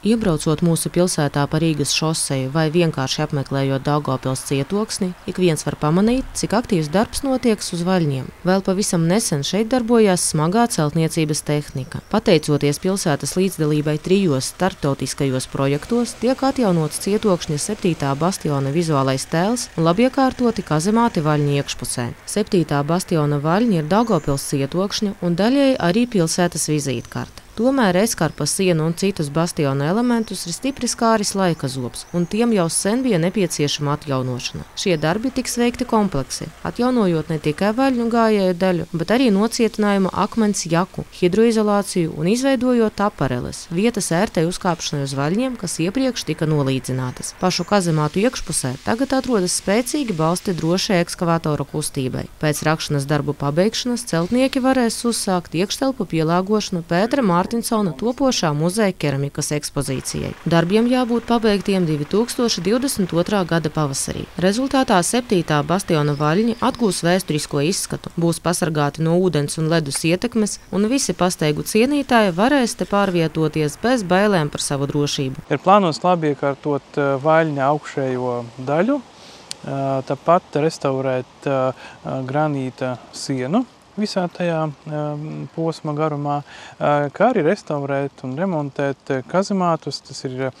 Iebraucot mūsu pilsētā pa Rīgas šoseju vai vienkārši apmeklējot Daugavpils cietoksni, ik viens var pamanīt, cik aktīvs darbs notiek uz vaļņiem. Vēl pavisam nesen šeit darbojās smagā celtniecības tehnika. Pateicoties pilsētas līdzdalībai trijos starptautiskajos projektos, tiek atjaunots cietokšņa 7. bastiona vizuālais tēls un labiekārtoti kazemāti vaļņi iekšpusē. 7. bastiona vaļņi ir Daugavpils cietokšņa un daļēji arī pilsētas vizītkarte. Tomēr eskarpa sienu un citus bastiona elementus ir stipri skāris laika zobs, un tiem jau sen bija nepieciešama atjaunošana. Šie darbi tiks veikti kompleksi, atjaunojot ne tikai vaļņu gājēju daļu, bet arī nocietinājumu akmens jaku, hidroizolāciju un izveidojot apareles, vietas ērtai uzkāpšanai uz vaļņiem, kas iepriekš tika nolīdzinātas. Pašu kazemātu iekšpusē tagad atrodas spēcīgi balsti drošai ekskavātora kustībai. Pēc rakšanas darbu pabeigšanas celtnieki varēs uzsākt iekštelpu pielāgošanu Pētera Mārta Mārtiņsona topošā muzeja keramikas ekspozīcijai. Darbiem jābūt pabeigtiem 2022. gada pavasarī. Rezultātā 7. bastiona vaļņi atgūs vēsturisko izskatu, būs pasargāti no ūdens un ledus ietekmes, un visi pastaigu cienītāji varēs te pārvietoties bez bailēm par savu drošību. Ir plānots labi iekārtot eh, vaļņa augšējo daļu, eh, tāpat restaurēt eh, granīta sienu, visā tajā um, posma garumā, uh, kā arī restaurēt un remontēt kazemātus. Tas ir uh,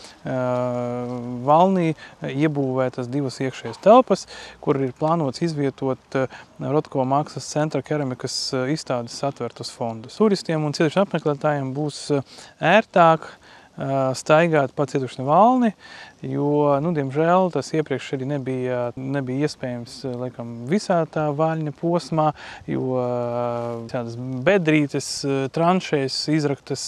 valnī iebūvētas divas iekšējas telpas, kur ir plānots izvietot Rotko mākslas centra keramikas izstādes atvērtus fondus. Turistiem un cietušu apmeklētājiem būs ērtāk staigāt pa cietušanu valni, jo, nu, diemžēl, tas iepriekš arī nebija, nebija iespējams, laikam, visā tā vaļņa posmā, jo tādas bedrītes, tranšēs izraktas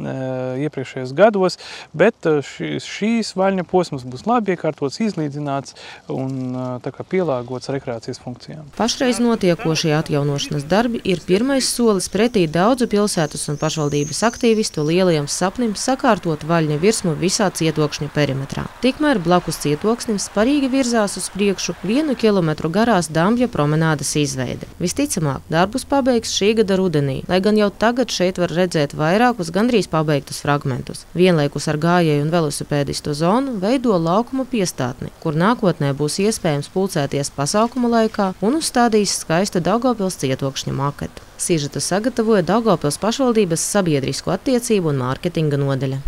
iepriekšējos gados, bet šīs vaļņa posmas būs labi iekārtots, izlīdzināts un tā kā pielāgots rekreācijas funkcijām. Pašreiz notiekošie atjaunošanas darbi ir pirmais solis pretī daudzu pilsētas un pašvaldības aktīvistu lielajam sapnim sakārtot vaļņa virsmu visā cietokšņa perimetrā. Tikmēr blakus cietoksnim sparīgi virzās uz priekšu vienu kilometru garās Dambja promenādes izveide. Visticamāk, darbus pabeigs šī gada rudenī, lai gan jau tagad šeit var redzēt vairākus gandrīz pabeigtus fragmentus. Vienlaikus ar gājēju un velosipēdistu zonu veido laukuma piestātni, kur nākotnē būs iespējams pulcēties pasākuma laikā un uzstādīs skaista Daugavpils cietokšņa maketu. Sižetu sagatavoja Daugavpils pašvaldības sabiedrisko attiecību un mārketinga nodeļa.